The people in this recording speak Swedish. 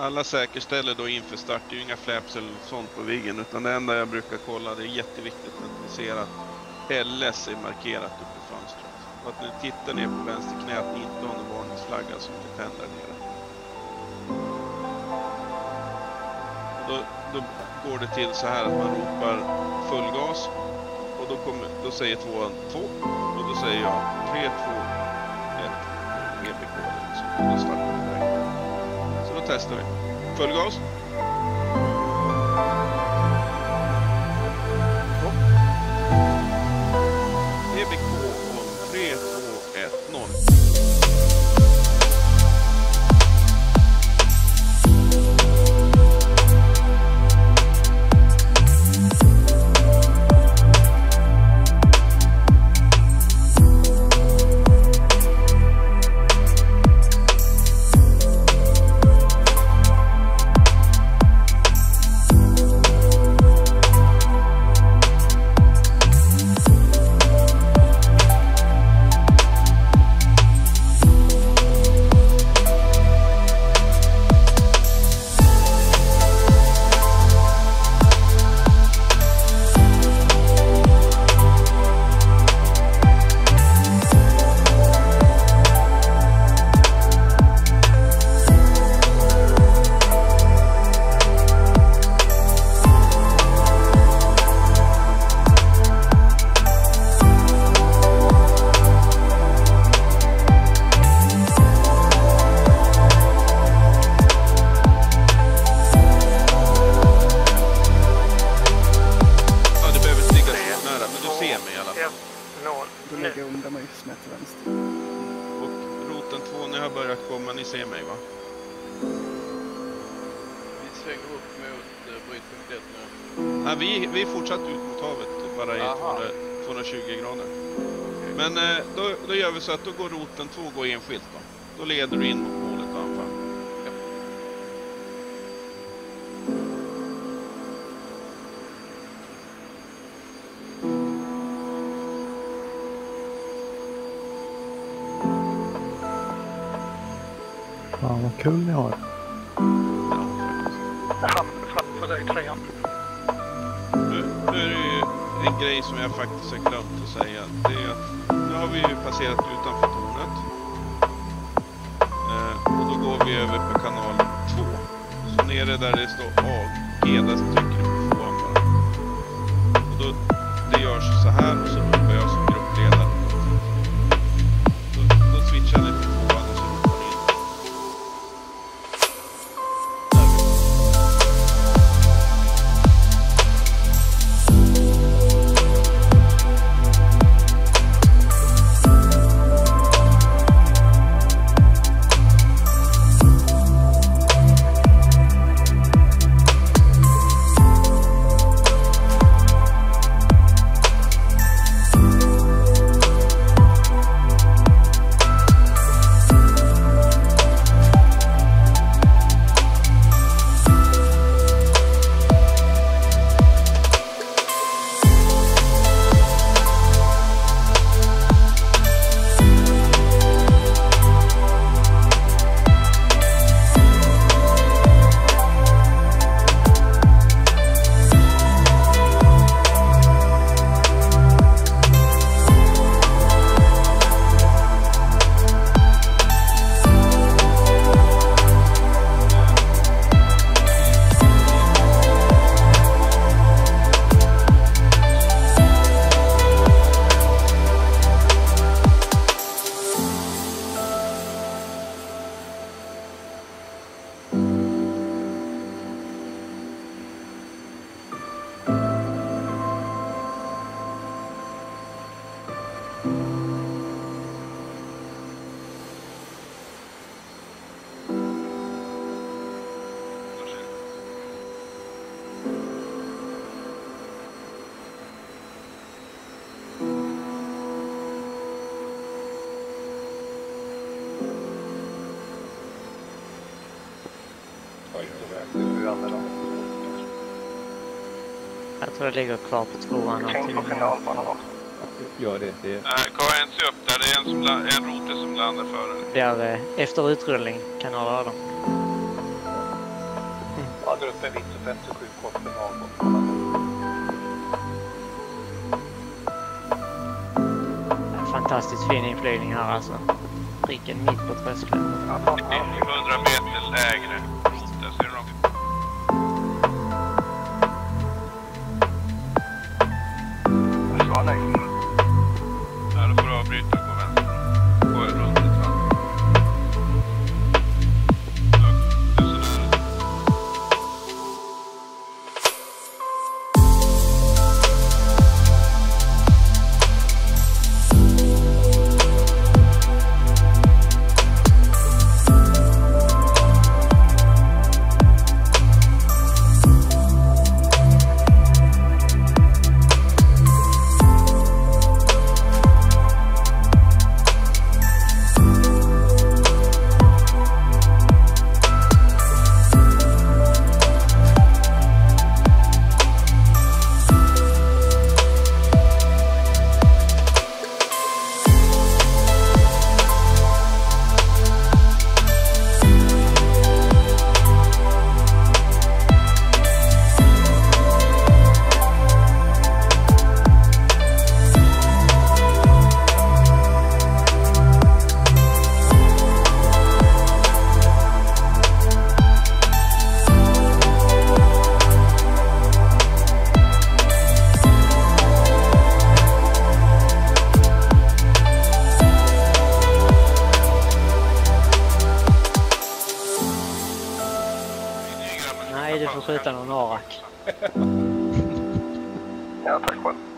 Alla säkerställer då inför start, det är ju inga flaps eller något sånt på viggen utan det enda jag brukar kolla, det är jätteviktigt att ni ser att LS är markerat uppe i fönstret. Och att ni tittar ner på vänster knä, att ni inte har någon varningsflagga som ni tänder nere. Då, då går det till så här att man ropar full gas och då, kommer, då säger tvåan två och då säger jag tre, två, ett, EBK. Så då startar testar vi. Full gas. EBK 3210. Komma, ni ser mig va? Vi svänger upp mot uh, brytpunkt 1 nu. Nej, vi, vi är fortsatt ut mot havet, bara i Aha. 200, 220 grader. Men eh, då, då gör vi så att då går roten 2 går enskilt då. Då leder du in mot Fan vad kul ni har. Framför dig trean. Nu, nu är det ju en grej som jag faktiskt har glömt att säga. Det är att nu har vi ju passerat utanför tornet. Eh, och då går vi över på kanal 2. Så nere där det står AG, där trycker du på tvåan bara. Och då, det görs så här och så Jag tror det ligger kvar på tvåan Tänk på finalbanan. Gör det. det KN se upp där, det är en, som, en rote som landar före. blir eh, efter utrullning kanal 18. går upp en vitt och 57 kort avgång. Fantastiskt fin inflygning här alltså. Riggen mitt på tröskeln. 100 meter lägre. Skjuta någon arak. Ja, tack själv.